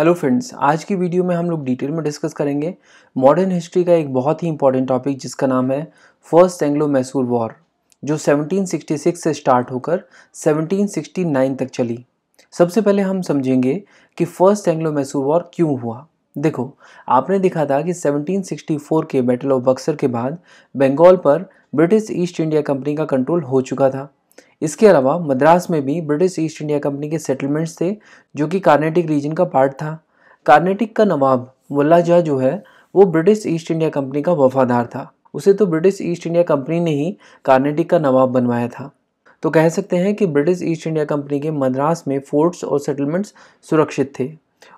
Hello friends आज की video में हम लोग डिटेल में डिस्कस करेंगे मॉडर्न हिस्ट्री का एक बहुत ही इंपॉर्टेंट टॉपिक जिसका नाम है फ़र्स्ट एंग्लो मैसूर वॉर जो 1766 से स्टार्ट होकर 1769 तक चली। सबसे पहले हम समझेंगे कि फ़र्स्ट एंग्लो मैसूर वॉर क्यों हुआ। देखो, आपने देखा था कि 1764 के बैटल ऑफ़ बक्सर के बाद बंगाल पर ब्रिटिश ईस्ट इंडिया कंपनी का कंट्रोल हो चुका था। इसके अलावा मद्रास में भी ब्रिटिश ईस्ट इंडिया कंपनी के सेटलमेंट्स थे, जो कि कार्नेटिक रीजन का पार्ट था। कार्नेटिक का नवाब मुल्ला जहा जो है, वो ब्रिटिश ईस्ट इंडिया कंपनी का वफादार था। उसे तो ब्रिटिश ईस्ट इंडिया कंपनी ने ही कार्नेटिक का नवाब बनवाया था। तो कह सकते हैं कि ब्रिटिश ईस्ट इंडिया कंपनी के मद्रास में फोर्ट्स और सेटलमेंट्स सुरक्षित थे।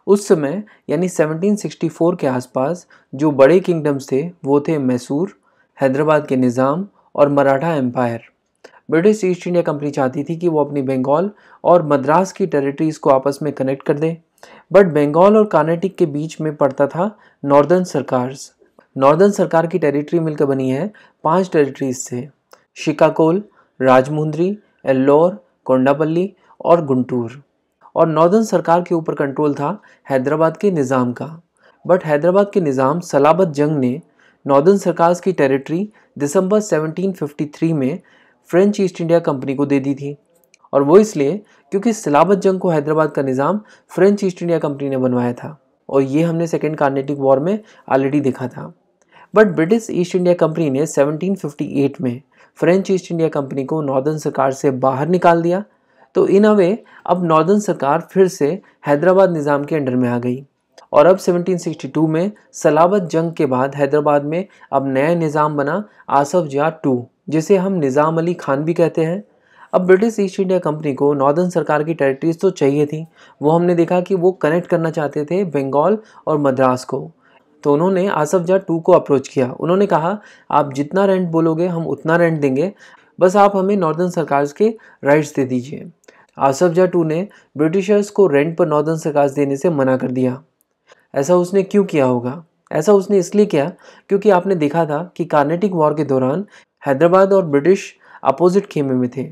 उस समय, यानी 1764 के आसपास, जो बड़े किंगडम्स थे, वो थे मैसूर, हैदराबाद के निज़ाम और Maratha empire. British East India Company चाहती थी कि वो अपनी बंगाल और मद्रास की टेरिटरीज को आपस में कनेक्ट कर दे। बट बंगाल और कर्नाटक के बीच में पड़ता था नॉर्दर्न सरकार नॉर्दर्न सरकार की टेरिटरी मिलकर बनी है पाँच टेरिटरीज से। शिकाकोल राजमुंद्री, एल्लोर, कोंडापल्ली और गुंटूर। और नॉर्दर्न सरकार के ऊपर कंट्रोल था हैदराबाद के निज़ाम का। बट हैदराबाद के निज़ाम सलाबत जंग ने नॉर्दर्न सरकार की टेरिटरी दिसंबर 1753 में फ्रेंच ईस्ट इंडिया कंपनी को दे दी थी। और वो इसलिए क्योंकि सलाबत जंग को हैदराबाद का Nizam French East India Company ने बनवाया था। और ये हमने सेकेंड कार्नेटिक वॉर में ऑलरेडी देखा था। But British East India Company ने 1758 में फ्रेंच ईस्ट इंडिया कंपनी को नॉर्दर्न सरकार से बाहर निकाल दिया। तो इन अ वे अब नॉर्दर्न सरकार फिर से हैदराबाद निज़ाम के अंडर में आ गई। और अब 1762 में सलाबत जंग के बाद हैदराबाद में अब नया निज़ाम बना आसफ जा टू। जिसे हम निज़ाम अली खान भी कहते हैं। अब ब्रिटिश ईस्ट इंडिया कंपनी को नॉर्दर्न सरकार की टेरिटरीज तो चाहिए थी। वो हमने देखा कि वो कनेक्ट करना चाहते थे बंगाल और मद्रास को। तो उन्होंने आसफ जा टू को अप्रोच किया। उन्होंने कहा, आप जितना रेंट बोलोगे, हम उतना रेंट देंगे। बस आप हमें नॉर्दर्न सरकार के राइट्स दे दीजिए। आसफ जा टू ने ब्रिटिशर्स को रेंट पर नॉर्दर्न सरकार देने से मना कर दिया। ऐसा उसने क्यों किया होगा? ऐसा उसने इसलिए किया क्योंकि आपने देखा था कि कार्नेटिक वॉर के दौरान हैदराबाद और ब्रिटिश अपोजिट खेमे में थे।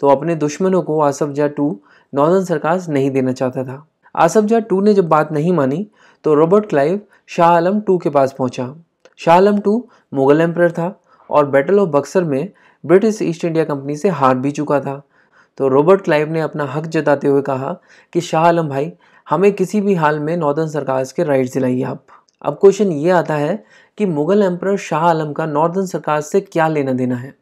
तो अपने दुश्मनों को आसफ जा टू नॉर्दर्न सरकार नहीं देना चाहता था। आसफ जा टू ने जब बात नहीं मानी तो Robert Clive Shah Alam two के पास पहुँचा। शाह आलम टू मुगल एम्पर था और बैटल ऑफ़ बक्सर में ब्रिटिश ईस्ट इंडिया कंपनी से हार भी चुका था। तो रॉबर्ट क्लाइव ने अपना हक जताते हुए कहा कि शाह आलम भाई, हमें किसी भी हाल में नॉर्दर्न सरकार के राइट दिलाइए आप। अब क्वेश्चन ये आता है कि मुगल एम्पर शाह आलम का नॉर्दर्न सरकार से क्या लेना देना है?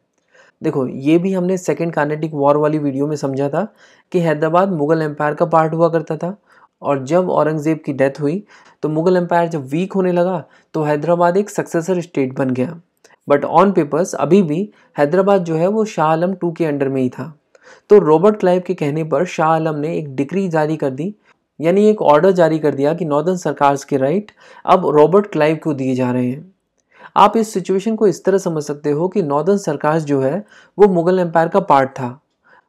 देखो, ये भी हमने सेकेंड कार्नेटिक वॉर वाली वीडियो में समझा था कि हैदराबाद मुगल एम्पायर का पार्ट हुआ करता था और जब औरंगज़ेब की डेथ हुई तो मुगल एम्पायर जब वीक होने लगा तो हैदराबाद एक सक्सेसर स्टेट बन गया। बट ऑन पेपर्स अभी भी हैदराबाद जो है वो शाह आलम टू के अंडर में ही था। तो रॉबर्ट क्लाइव के कहने पर शाह आलम ने एक डिक्री जारी कर दी यानी एक ऑर्डर जारी कर दिया कि नॉर्दर्न सरकार के राइट अब रॉबर्ट क्लाइव को दिए जा रहे हैं। आप इस सिचुएशन को इस तरह समझ सकते हो कि नॉर्दर्न सरकार जो है, वो मुगल एम्पायर का पार्ट था।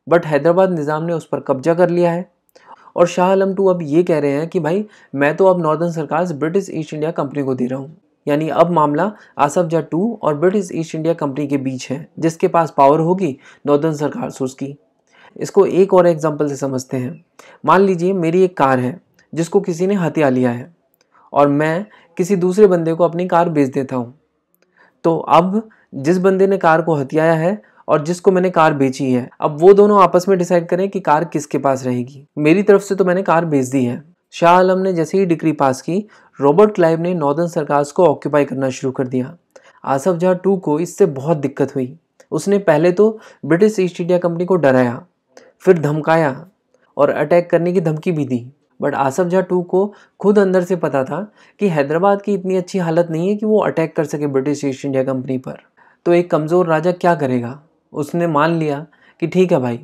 बट हैदराबाद निज़ाम ने उस पर कब्जा कर लिया है। और शाह आलम टू अब ये कह रहे हैं कि भाई, मैं तो अब नॉर्दर्न सरकार ब्रिटिश ईस्ट इंडिया कंपनी को दे रहा हूँ। यानी अब मामला आसफ जा टू और ब्रिटिश ईस्ट इंडिया कंपनी के बीच है, जिसके पास पावर होगी नॉर्दर्न सरकार उसकी। इसको एक और एग्ज़ाम्पल से समझते हैं। मान लीजिए मेरी एक कार है, जिसको किसी ने हथिया लिया है और मैं किसी दूसरे बंदे को अपनी कार बेच देता हूँ। तो अब जिस बंदे ने कार को हथियाया है और जिसको मैंने कार बेची है, अब वो दोनों आपस में डिसाइड करें कि कार किसके पास रहेगी। मेरी तरफ़ से तो मैंने कार बेच दी है। शाह आलम ने जैसे ही डिग्री पास की, रॉबर्ट क्लाइव ने नॉर्दर्न सरकार को ऑक्यूपाई करना शुरू कर दिया। आसफ जहा टू को इससे बहुत दिक्कत हुई। उसने पहले तो ब्रिटिश ईस्ट इंडिया कंपनी को डराया। फिर धमकाया और अटैक करने की धमकी भी दी। बट आसफ झा टू को खुद अंदर से पता था कि हैदराबाद की इतनी अच्छी हालत नहीं है कि वो अटैक कर सके ब्रिटिश ईस्ट इंडिया कंपनी पर। तो एक कमज़ोर राजा क्या करेगा? उसने मान लिया कि ठीक है भाई,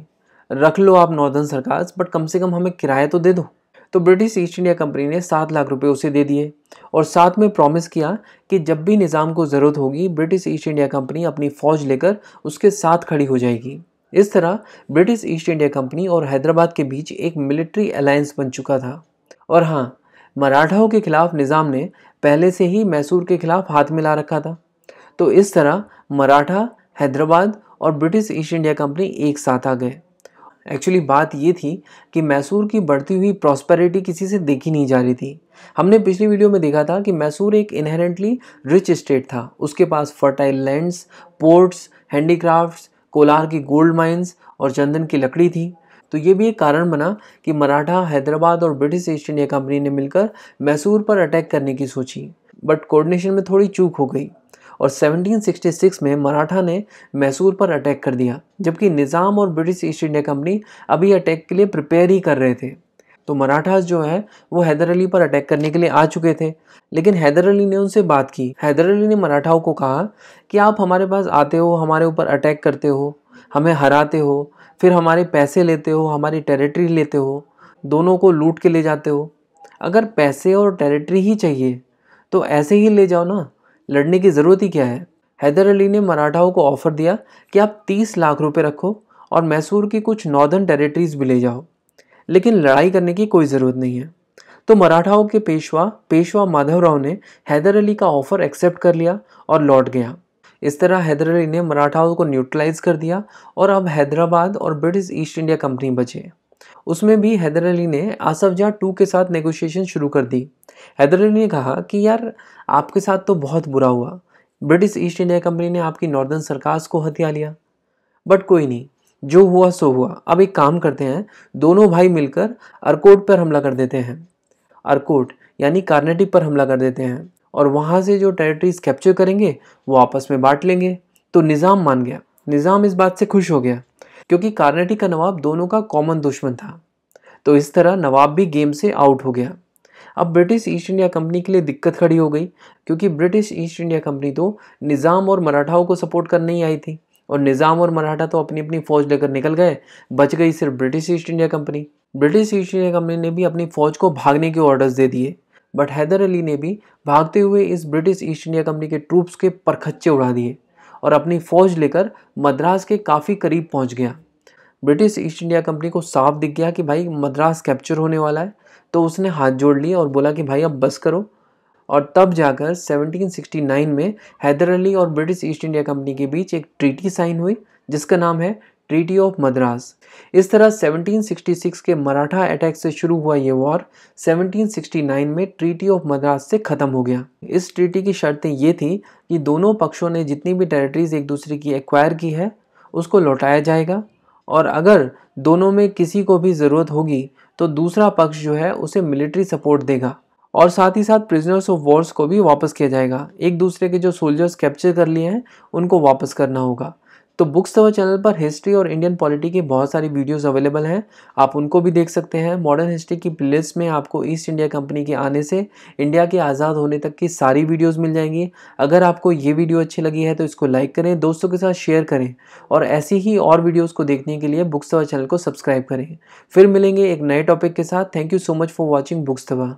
रख लो आप नॉर्दर्न सरकार, बट कम से कम हमें किराया तो दे दो। तो ब्रिटिश ईस्ट इंडिया कंपनी ने सात लाख रुपए उसे दे दिए और साथ में प्रॉमिस किया कि जब भी निज़ाम को ज़रूरत होगी, ब्रिटिश ईस्ट इंडिया कंपनी अपनी फ़ौज लेकर उसके साथ खड़ी हो जाएगी। इस तरह ब्रिटिश ईस्ट इंडिया कंपनी और हैदराबाद के बीच एक मिलिट्री अलायंस बन चुका था। और हाँ मराठाओं के खिलाफ निज़ाम ने पहले से ही मैसूर के खिलाफ हाथ मिला रखा था। तो इस तरह मराठा, हैदराबाद और ब्रिटिश ईस्ट इंडिया कंपनी एक साथ आ गए। एक्चुअली बात ये थी कि मैसूर की बढ़ती हुई प्रॉस्पेरिटी किसी से देखी नहीं जा रही थी। हमने पिछली वीडियो में देखा था कि मैसूर एक इनहेरेंटली रिच स्टेट था। उसके पास fertile lands, ports, handicrafts Kolar की गोल्ड माइंस और चंदन की लकड़ी थी। तो ये भी एक कारण बना कि मराठा, हैदराबाद और ब्रिटिश ईस्ट इंडिया कंपनी ने मिलकर मैसूर पर अटैक करने की सोची। बट कोऑर्डिनेशन में थोड़ी चूक हो गई और 1766 में मराठा ने मैसूर पर अटैक कर दिया, जबकि निज़ाम और ब्रिटिश ईस्ट इंडिया कंपनी अभी अटैक के लिए प्रिपेयर ही कर रहे थे। तो मराठास जो है, वो हैदर अली पर अटैक करने के लिए आ चुके थे। लेकिन हैदर अली ने उनसे बात की। हैदर अली ने मराठाओं को कहा कि आप हमारे पास आते हो, हमारे ऊपर अटैक करते हो, हमें हराते हो, फिर हमारे पैसे लेते हो, हमारी टेरिटरी लेते हो, दोनों को लूट के ले जाते हो। अगर पैसे और टेरिटरी ही चाहिए तो ऐसे ही ले जाओ ना। लड़ने की ज़रूरत ही क्या है? हैदर अली ने मराठाओं को ऑफ़र दिया कि आप तीस लाख रुपए रखो और मैसूर की कुछ नॉर्दर्न टेरिटरीज भी ले जाओ। लेकिन लड़ाई करने की कोई ज़रूरत नहीं है। तो मराठाओं के पेशवा पेशवा माधवराव ने हैदर अली का ऑफ़र एक्सेप्ट कर लिया और लौट गया। इस तरह हैदर अली ने मराठाओं को न्यूट्रलाइज कर दिया और अब हैदराबाद और ब्रिटिश ईस्ट इंडिया कंपनी बचे। उसमें भी हैदर अली ने आसफजा टू के साथ नेगोशिएशन शुरू कर दी। हैदर अली ने कहा कि यार, आपके साथ तो बहुत बुरा हुआ। ब्रिटिश ईस्ट इंडिया कंपनी ने आपकी नॉर्दर्न सरकार को हथिया लिया। बट कोई नहीं। जो हुआ, सो हुआ। अब एक काम करते हैं, दोनों भाई मिलकर अरकोट पर हमला कर देते हैं। अरकोट, यानी कार्नेटिक पर हमला कर देते हैं। और वहाँ से जो टेरिटरीज कैप्चर करेंगे, वो आपस में बांट लेंगे। तो निज़ाम मान गया। निज़ाम इस बात से खुश हो गया, क्योंकि कार्नेटिक का नवाब दोनों का कॉमन दुश्मन था। तो इस तरह नवाब भी गेम से आउट हो गया। अब ब्रिटिश ईस्ट इंडिया कंपनी के लिए दिक्कत खड़ी हो गई, क्योंकि ब्रिटिश ईस्ट इंडिया कंपनी तो निज़ाम और मराठाओं को सपोर्ट करने ही आई थी। और निज़ाम और मराठा तो अपनी अपनी फ़ौज लेकर निकल गए। बच गई सिर्फ़ British East India Company. British East India Company ने भी अपनी फ़ौज को भागने के ऑर्डर्स दे दिए। बट हैदर अली ने भी भागते हुए इस ब्रिटिश ईस्ट इंडिया कंपनी के ट्रूप्स के परखच्चे उड़ा दिए और अपनी फ़ौज लेकर मद्रास के काफ़ी करीब पहुँच गया। ब्रिटिश ईस्ट इंडिया कंपनी को साफ़ दिख गया कि भाई मद्रास कैप्चर होने वाला है तो उसने हाथ जोड़ लिया और बोला कि भाई अब बस करो। और तब जाकर 1769 में हैदर अली और ब्रिटिश ईस्ट इंडिया कंपनी के बीच एक ट्रीटी साइन हुई, जिसका नाम है ट्रीटी ऑफ़ मद्रास। इस तरह 1766 के मराठा अटैक से शुरू हुआ ये वॉर 1769 में ट्रीटी ऑफ़ मद्रास से ख़त्म हो गया। इस ट्रीटी की शर्तें ये थी कि दोनों पक्षों ने जितनी भी टेरिटरीज एक दूसरे की एक्वायर की है, उसको लौटाया जाएगा और अगर दोनों में किसी को भी ज़रूरत होगी तो दूसरा पक्ष जो है उसे मिलिट्री सपोर्ट देगा। और साथ ही साथ प्रिजनर्स ऑफ़ वॉर्स को भी वापस किया जाएगा। एक दूसरे के जो सोल्जर्स कैप्चर कर लिए हैं, उनको वापस करना होगा। तो बुक्स तवा चैनल पर हिस्ट्री और इंडियन पॉलिटी की बहुत सारी वीडियोस अवेलेबल हैं। आप उनको भी देख सकते हैं। मॉडर्न हिस्ट्री की प्लेलिस्ट में आपको ईस्ट इंडिया कंपनी के आने से इंडिया के आज़ाद होने तक की सारी वीडियोस मिल जाएँगी। अगर आपको ये वीडियो अच्छी लगी है तो इसको लाइक करें, दोस्तों के साथ शेयर करें। और ऐसी ही और वीडियोज़ को देखने के लिए बुक्स तवा चैनल को सब्सक्राइब करें। फिर मिलेंगे एक नए टॉपिक के साथ। Thank you so much for watching books Tawa